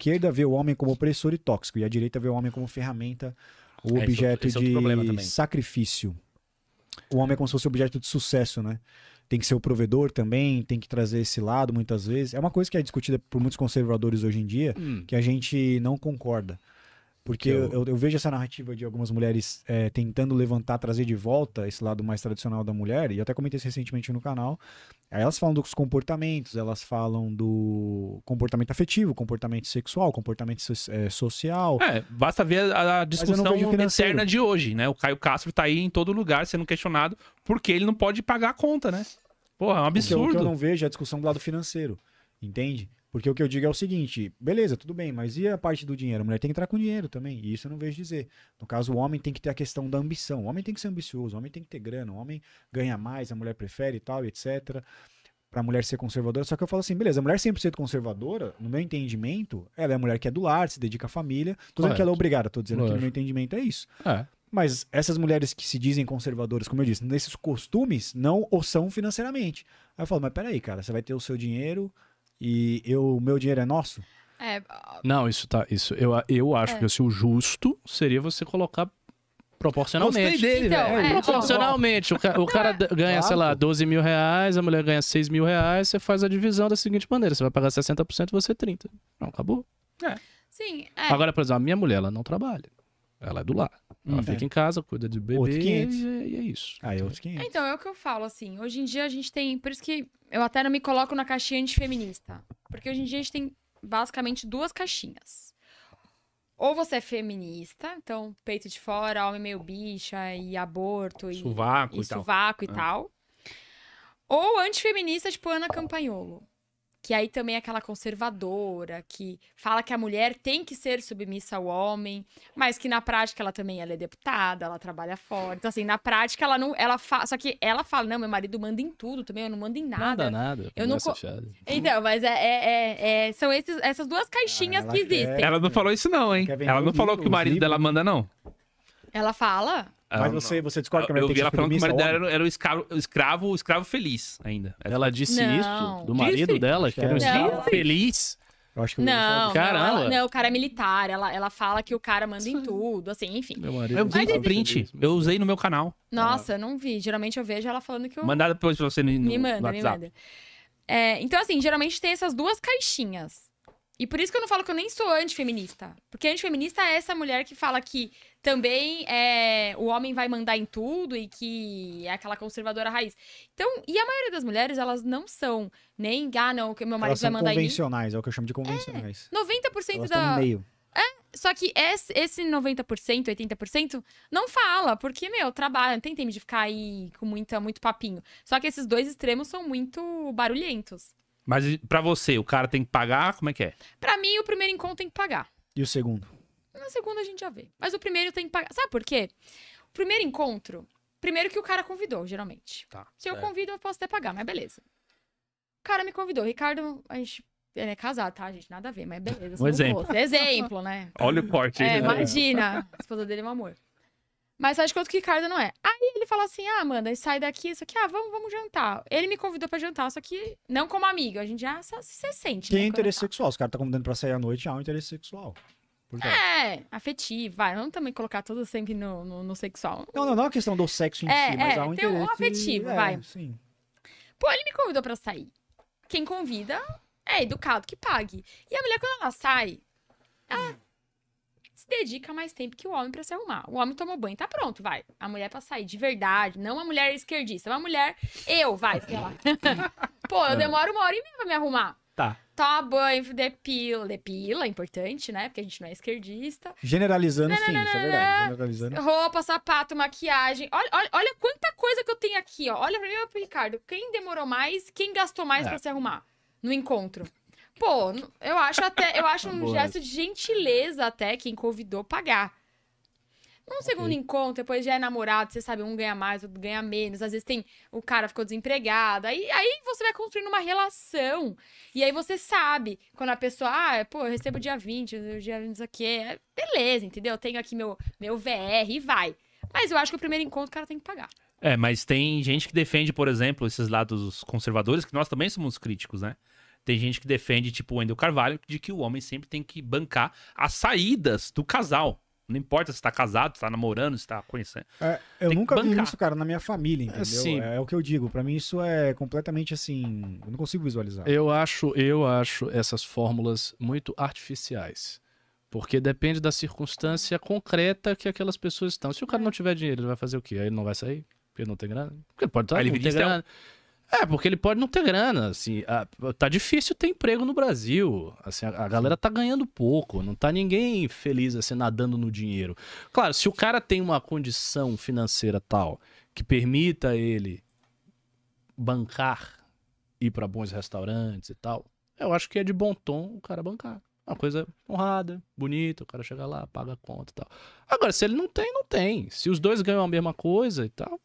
esquerda vê o homem como opressor e tóxico, e a direita vê o homem como ferramenta, o É, esse é objeto outro- esse é de sacrifício. O homem é como se fosse objeto de sucesso, né? Tem que ser o provedor também, tem que trazer esse lado muitas vezes. É uma coisa que é discutida por muitos conservadores hoje em dia, Hum. que a gente não concorda. Porque Que eu- eu, eu vejo essa narrativa de algumas mulheres é, tentando levantar, trazer de volta esse lado mais tradicional da mulher, e eu até comentei isso recentemente no canal. Aí elas falam dos comportamentos, elas falam do comportamento afetivo, comportamento sexual, comportamento so- é, social. É, basta ver a, a discussão eterna de hoje, né? O Caio Castro tá aí em todo lugar sendo questionado porque ele não pode pagar a conta, né? Porra, é um O que eu- O que eu absurdo. não vejo é a discussão do lado financeiro, entende? Porque o que eu digo é o seguinte, beleza, tudo bem, mas e a parte do dinheiro? A mulher tem que entrar com dinheiro também, e isso eu não vejo dizer. No caso, o homem tem que ter a questão da ambição, o homem tem que ser ambicioso, o homem tem que ter grana, o homem ganha mais, a mulher prefere e tal, etc. Pra mulher ser conservadora, só que eu falo assim, beleza, a mulher 100% conservadora, no meu entendimento, ela é a mulher que é do lar, se dedica à família. Tô dizendo que ela é obrigada, tô dizendo que no Lógico. meu entendimento é isso. É. Mas essas mulheres que se dizem conservadoras, como eu disse, nesses costumes, não o são financeiramente. Aí eu falo, mas peraí, cara, você vai ter o seu dinheiro e eu, o meu dinheiro é nosso? É, Não, isso tá. Isso, eu, eu acho É. que assim, o justo seria você colocar proporcionalmente. Gostei dele, Então, velho. é, Proporcionalmente. O, ca- o cara ganha, sei lá, Claro. 12 mil reais, a mulher ganha 6 mil reais, você faz a divisão da seguinte maneira: você vai pagar 60%, você 30%. Não, acabou. sim, é. Agora, por exemplo, a minha mulher, ela não trabalha. Ela é do lar. Ela Hum. fica em casa, cuida de bebê e, 500. e é isso. Aí outros 500. Então, é o que eu falo, assim. Hoje em dia a gente tem. Por isso que eu até não me coloco na caixinha antifeminista. Porque hoje em dia a gente tem basicamente duas caixinhas. Ou você é feminista, então peito de fora, homem meio bicha e aborto e, Sovaco e e tal. sovaco e É. tal. Ou antifeminista, tipo Ana Campanholo. Que aí também é aquela conservadora, que fala que a mulher tem que ser submissa ao homem, mas que na prática ela também ela é deputada, ela trabalha fora. Então, assim, na prática ela não. Ela fa... Só que ela fala, não, meu marido manda em tudo também, eu não mando em nada. Nada, nada. Eu não Conversa co-. Então, mas é, é- é- é- são esses- essas duas caixinhas ela que quer- existem. Ela não falou isso, não, hein? Ela não falou que o marido dela manda, não. Ela fala. Mas Ela você, não. você discorda que a mulher Eu vi ela falando que o marido dela era, era o escravo, o escravo, o escravo feliz ainda. Ela disse Não. isso do marido Disse? dela, que era um Não. escravo feliz. Eu acho que eu Não. Caramba. não, ela- não, o cara é militar. Ela, ela fala que o cara manda em tudo, assim, enfim. Meu marido Eu não vi estava esse print, feliz. eu usei no meu canal. Nossa, eu não vi. Geralmente eu vejo ela falando que o. Mandada depois pra você no, no me manda, me manda. É, então, assim, geralmente tem essas duas caixinhas. E por isso que eu não falo que eu nem sou antifeminista. Porque antifeminista é essa mulher que fala que também é, o homem vai mandar em tudo e que é aquela conservadora raiz. Então, e a maioria das mulheres, elas não são nem, ah, não, que meu marido Elas vai mandar em mim. convencionais, é o que eu chamo de convencionais. 90% Elas da. no meio. Só que esse, esse 90%, 80%, não fala, porque, meu, trabalha, não tem tempo de ficar aí com muita, muito papinho. Só que esses dois extremos são muito barulhentos. Mas pra você, o cara tem que pagar? Como é que é? Pra mim, o primeiro encontro tem que pagar. E o segundo? Na segunda a gente já vê. Mas o primeiro tem que pagar. Sabe por quê? O primeiro encontro, primeiro que o cara convidou, geralmente. Tá. Se eu É. convido, eu posso até pagar, mas beleza. O cara me convidou. Ricardo, a gente. Ele é casado, tá, gente? Nada a ver, mas beleza. somos exemplo. outros. Exemplo, né? Olha o corte É, aí. né? imagina. A esposa dele é um amor. Mas faz de conta que o Ricardo não é. Aí fala assim: ah, Amanda, sai daqui, isso aqui, ah, vamos, vamos jantar. Ele me convidou pra jantar, só que não como amiga. A gente já se, se sente. Tem né, interesse quando sexual. Os caras estão convidando pra sair à noite, há um interesse sexual. Tá. É, afetivo, vai. Vamos também colocar tudo sempre no, no, no sexual. Não, não, não é uma questão do sexo em É, si, mas é, há um tem um interesse... afetivo, é, vai. Sim. Pô, ele me convidou pra sair. Quem convida é educado que pague. E a mulher, quando ela sai, ela se dedica mais tempo que o homem pra se arrumar. O homem tomou banho, tá pronto, vai. A mulher pra sair de verdade, não uma mulher esquerdista, uma mulher, eu, vai, sei lá. Pô, eu demoro uma hora e meia pra me arrumar. Tá. Toma banho, depila, depila, é importante, né? Porque a gente não é esquerdista. Generalizando, sim, isso é verdade. Generalizando. Roupa, sapato, maquiagem. Olha, olha, olha quanta coisa que eu tenho aqui, ó. Olha pra mim e pro Ricardo. Quem demorou mais, quem gastou mais É. pra se arrumar no encontro? Pô, eu acho até, eu acho um gesto de gentileza até quem convidou pagar. Num segundo encontro, depois já é namorado, você sabe, um ganha mais, outro ganha menos. Às vezes tem o cara ficou desempregado. Aí, aí você vai construindo uma relação. E aí você sabe, quando a pessoa, ah, pô, eu recebo dia 20, eu dia 20, não sei o quê. Beleza, entendeu? Eu tenho aqui meu, meu VR e vai. Mas eu acho que o primeiro encontro o cara tem que pagar. É, mas tem gente que defende, por exemplo, esses lados conservadores, que nós também somos críticos, né? Tem gente que defende, tipo o Wendel Carvalho, de que o homem sempre tem que bancar as saídas do casal. Não importa se tá casado, se tá namorando, se tá conhecendo. É, eu Tem nunca vi isso, cara, na minha família, entendeu? Assim- é, o que eu digo. Pra mim, isso é completamente assim. Eu não consigo visualizar. Eu acho, eu acho essas fórmulas muito artificiais. Porque depende da circunstância concreta que aquelas pessoas estão. Se o cara não tiver dinheiro, ele vai fazer o quê? Aí ele não vai sair? Porque ele não tem grana? Porque ele pode estar Aí ele não ter grana. É, porque ele pode não ter grana, assim, ah, tá difícil ter emprego no Brasil, assim, a, a galera tá ganhando pouco, não tá ninguém feliz, assim, nadando no dinheiro. Claro, se o cara tem uma condição financeira tal que permita ele bancar, ir pra bons restaurantes e tal, eu acho que é de bom tom o cara bancar. Uma coisa honrada, bonita, o cara chega lá, paga a conta e tal. Agora, se ele não tem, não tem. Se os dois ganham a mesma coisa e tal,